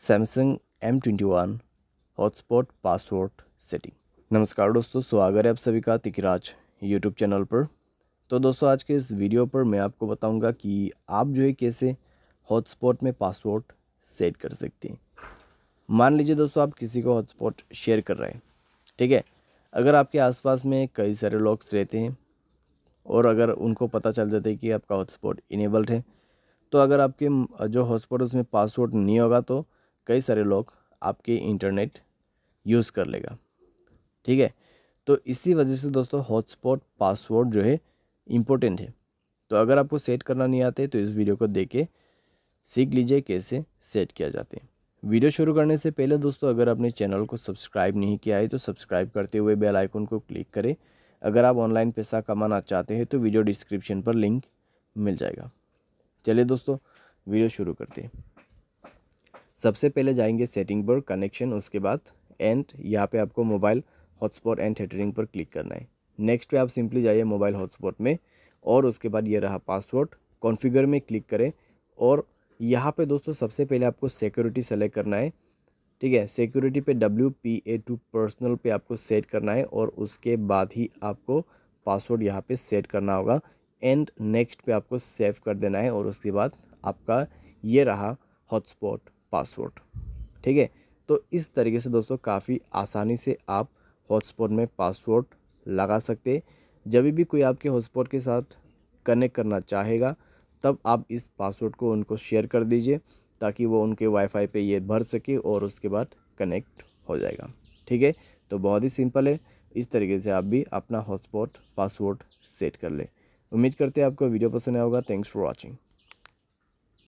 Samsung M twenty one hotspot password setting नमस्कार दोस्तों, स्वागत है आप सभी का तिकराज यूट्यूब चैनल पर। तो दोस्तों, आज के इस वीडियो पर मैं आपको बताऊँगा कि आप जो है कैसे हॉटस्पॉट में पासवर्ड सेट कर सकते हैं। मान लीजिए दोस्तों, आप किसी को हॉटस्पॉट शेयर कर रहे हैं, ठीक है? अगर आपके आसपास में कई सारे लोग रहते हैं और अगर उनको पता चल जाता है कि आपका हॉटस्पॉट इनेबल्ड है तो अगर आपके, जो हॉटस्पॉट उसमें पासवर्ड नहीं होगा तो कई सारे लोग आपके इंटरनेट यूज़ कर लेगा। ठीक है? तो इसी वजह से दोस्तों हॉटस्पॉट पासवर्ड जो है इम्पोर्टेंट है। तो अगर आपको सेट करना नहीं आते तो इस वीडियो को देख के सीख लीजिए कैसे सेट किया जाते हैं। वीडियो शुरू करने से पहले दोस्तों अगर आपने चैनल को सब्सक्राइब नहीं किया है तो सब्सक्राइब करते हुए बेल आइकन को क्लिक करें। अगर आप ऑनलाइन पैसा कमाना चाहते हैं तो वीडियो डिस्क्रिप्शन पर लिंक मिल जाएगा। चलिए दोस्तों, वीडियो शुरू करते हैं। सबसे पहले जाएँगे सेटिंग पर, कनेक्शन, उसके बाद एंड, यहाँ पे आपको मोबाइल, हॉटस्पॉट एंड थेटरिंग पर क्लिक करना है। नेक्स्ट पे आप सिंपली जाइए मोबाइल हॉटस्पॉट में, और उसके बाद ये रहा पासवर्ड। कॉन्फ़िगर में क्लिक करें, और यहाँ पे दोस्तों सबसे पहले आपको सिक्योरिटी सेलेक्ट करना है, ठीक है? सिक्योरिटी पे W P A two personal पे आपको सेट करना है, और उसके बाद ही आपको पासवर्ड यहाँ पे सेट करना होगा। एंड नेक्स्ट पे आपको सेव कर देना है, और उसके बाद आपका ये रहा हॉटस्पॉट। पासवर्ड। ठीक है? तो इस तरीके से दोस्तों काफ़ी आसानी से आप हॉटस्पॉट में पासवर्ड लगा सकते जब भी कोई आपके हॉटस्पॉट के साथ कनेक्ट करना चाहेगा, तब आप इस पासवर्ड को उनको शेयर कर दीजिए, ताकि वो उनके वाईफाई पे ये भर सके और उसके बाद कनेक्ट हो जाएगा। ठीक है? तो बहुत ही सिंपल है। इस तरीके से आप भी अपना हॉटस्पॉट पासवर्ड सेट कर लें। उम्मीद करते हैं आपको वीडियो पसंद आया होगा। Thanks for watching